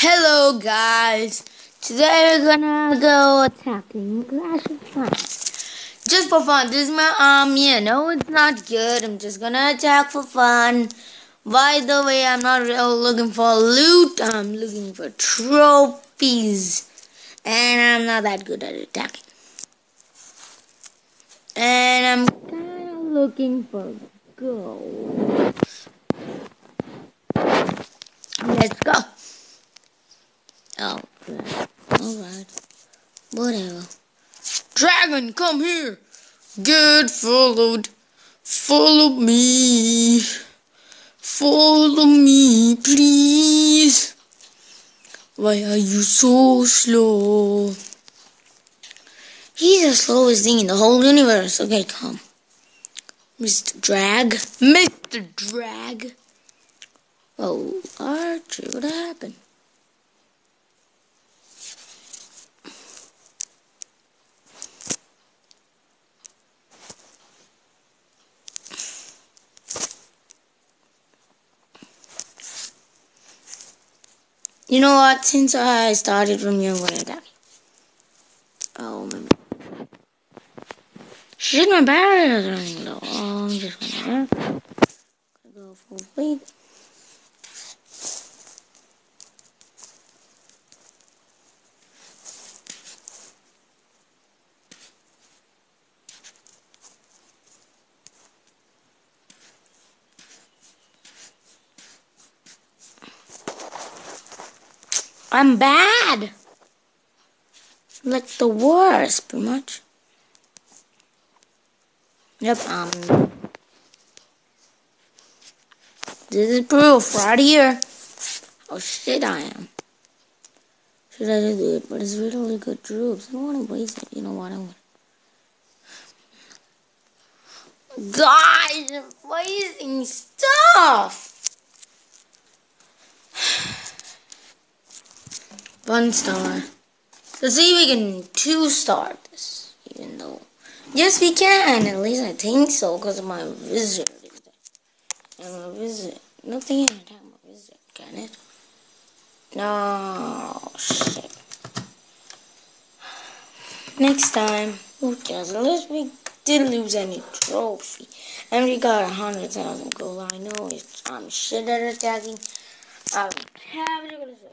Hello guys, today we're gonna go attacking Clash of Clans. Just for fun, this is my army, I know it's not good, I'm just gonna attack for fun. By the way, I'm not really oh, looking for loot, I'm looking for trophies. And I'm not that good at attacking. And I'm kinda looking for gold. Let's go. Oh, Alright. Whatever. Dragon, come here. Get followed. Follow me. Follow me, please. Why are you so slow? He's the slowest thing in the whole universe. Okay, come. Mr. Drag. Mr. Drag. Oh, Archie, what happened? You know what? Since I started from here, I'm. Oh, my. Shit, my battery is running low. Oh, I'm just gonna go. I'm bad. Like the worst, pretty much. Yep, um. This is proof right here. Oh shit, I am. Should I do it? But it's really good troops. I don't want to waste it. You know what? I want. Guys, One star. Let's see if we can two star this, even though. Yes, we can. At least I think so, because of my. And my visit. Nothing in attack my wizard, can it? No, shit. Next time, who cares? Unless we didn't lose any trophy. And we got a hundred thousand gold. I know it's, I'm shit at attacking. I don't gonna say.